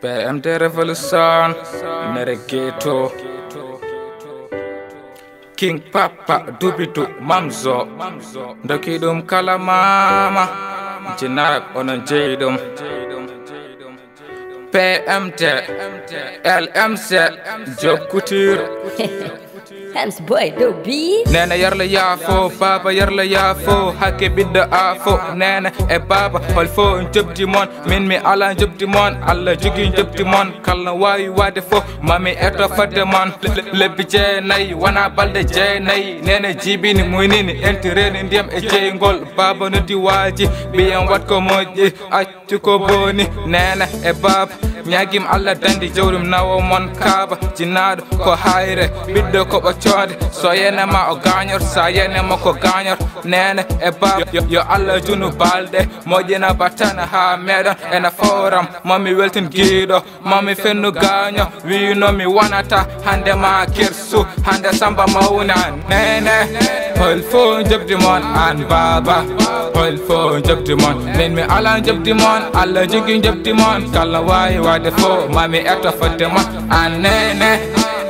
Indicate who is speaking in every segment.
Speaker 1: pmt révolution neregeto king papa dubitu mamzo doki ɗum kala mama jinab onon jeyi ɗum. Pmt lmc jokkutir
Speaker 2: Hems boy do beat
Speaker 1: nene yarla yaafo baba yarla yaafo hakke ɓiɗɗo aafo e baba hol fo jobdi mon. Min mi ala jobdi mon allah jogui jobdi mon. Kalno wawi wade fo mami eto fodde mon. Lebbi jeenayyi wona balɗe nene jibini muynini entireni ndiyam e jeygol baba noddi waaji ɓiyam wat ko moƴƴi accu boni nene e baba ñaguima allah dandi jawrum nawo mon kaaba jinnaɗo ko hayre ɓiɗɗo koɓo coode so yenema o gañor sa yenema ko gañor nene e baba yo allah junu balɗe moƴƴina battana ha meɗon ene fawram mami weltin guiɗo mami fennu gaño winomi wonata hande ma kersu hande samba mawna. Nene hol fo jobdi mon an baba hol fo jobdi mon min mi ala jobdi mon allah jogui jobdi mon kala wawi wade fo mami eto fodde mon an nene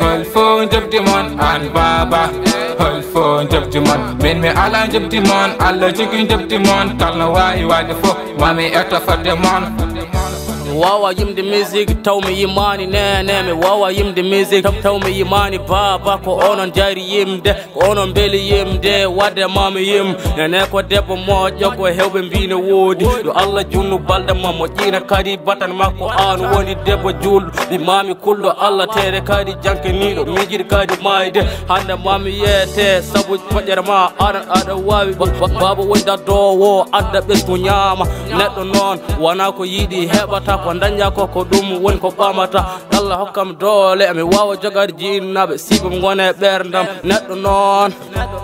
Speaker 1: hol fo jobdi mon an baba. Hol fo jobdi mon min mi ala jobdi mon allah jogui jobdi mon kala wawi wade fo mami eto fodde mon
Speaker 3: wawa yim the music tell me yimani ne ne me. Wawa yim the music tell me yimani baba. Ko onon jari yim de ko onon mbele yim de mami yim. Ne ko debbo moƴƴo ko hewɓe mbino woodi. Do allah junnu balɗe ma jina kadi batan makko an. Woni debbo julɗo ɗi mami kulɗo allah tere kadi jankeniɗo mijiɗi kadi mayde hande mami yeyete sabu toƴƴere ma aɗan aɗa wawi. Baba woni daddowo adda ɓesgu ñaama neɗɗo noon wona ko yiiɗi heɓata ko dañƴa ko ko ɗum woni ko ɓamata allah hokkam doole mi wawa jogade jinnaɓe sibam gone ɓerdam neɗɗo noon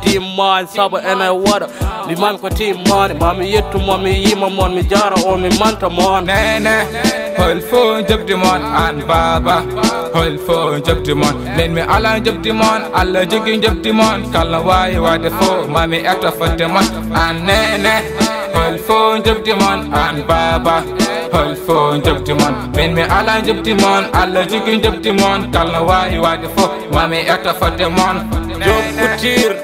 Speaker 3: timmani saabu ene waɗa mi mami ko timmani mami yettumo mi yima moon mi jara on mi manta moon
Speaker 1: nene hol fo jobdi mon an baba hol fo jobdi mon min mi ala jobdi mon allah jogui jobdi mon kala wawi wade fo mami eto fodde mon an nene hol fo jobdi mon an baba hol fo jobdi mon min mi ala jobdi mon allah jogui jobdi mon kala wawi wade fo mami eto fodde mon.
Speaker 3: Job couture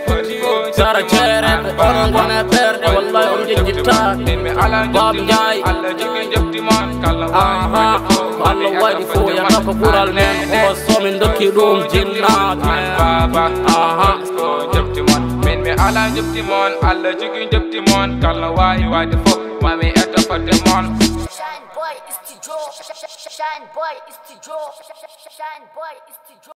Speaker 3: sara ceereɓe onon gone ɓerɗe wallahi on jejjitta
Speaker 1: min mi ala
Speaker 3: bab
Speaker 1: jobdi mon
Speaker 3: ndiaye
Speaker 1: allah jogui jobdi mon kala wawi
Speaker 3: aha
Speaker 1: wade fo
Speaker 3: allah waɗi fo yata ko ɓuural men o somin dokki ɗum jinnaɓe
Speaker 1: an baba
Speaker 3: aha.
Speaker 1: ko jobdi mon. Min mi ala jobdi mon allah jogui jobdi mon kala wawi wade fo mami eto fodde
Speaker 2: Shine boy is to draw. Shine boy is to draw. Shine boy is to draw